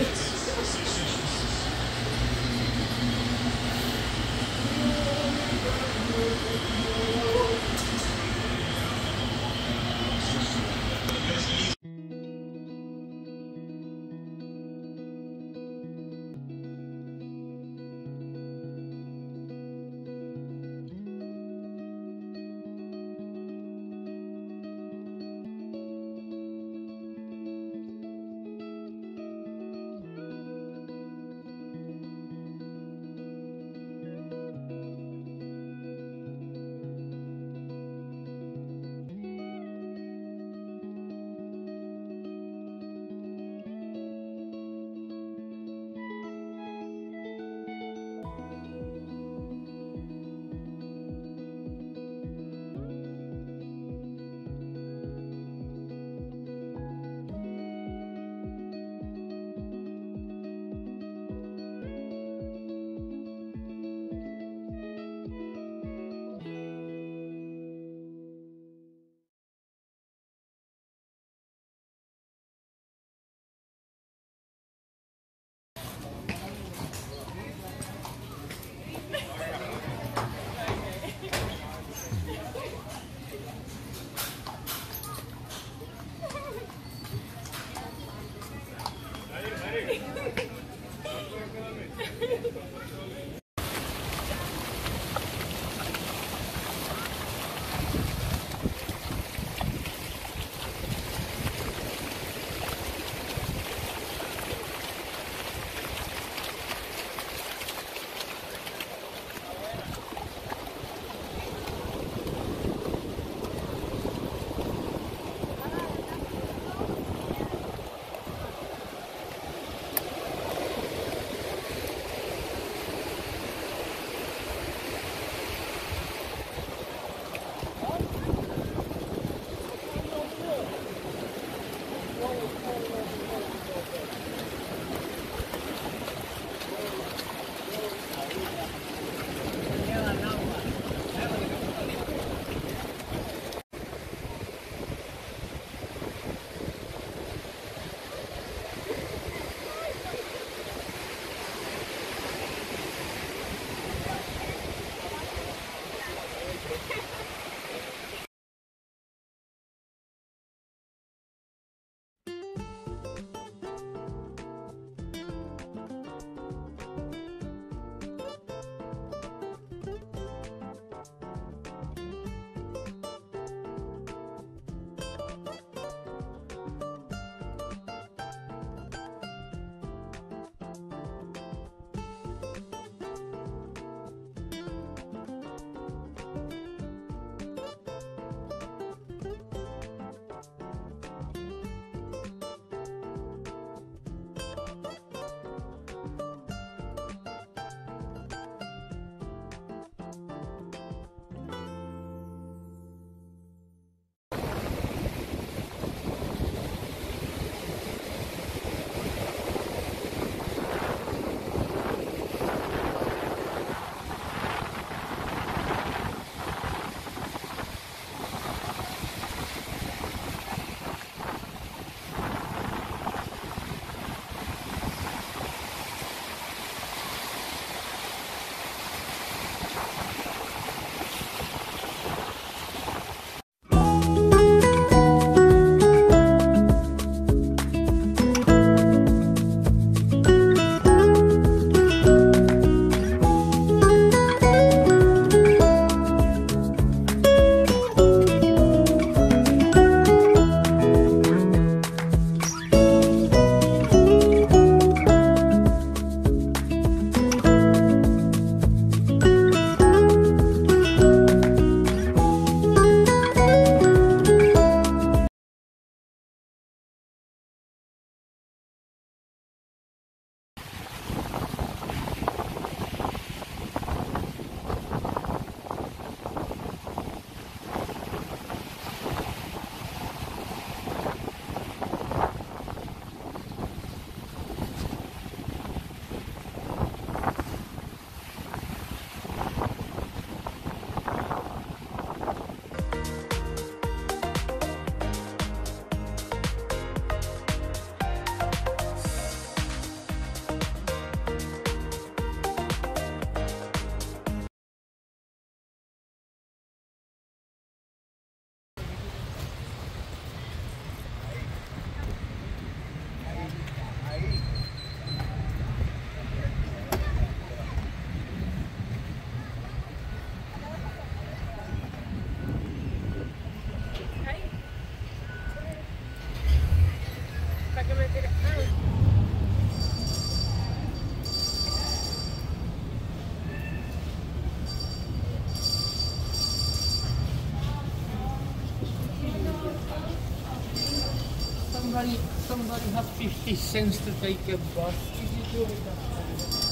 It's somebody, have has 50 cents to take a bus. Did you do it that time?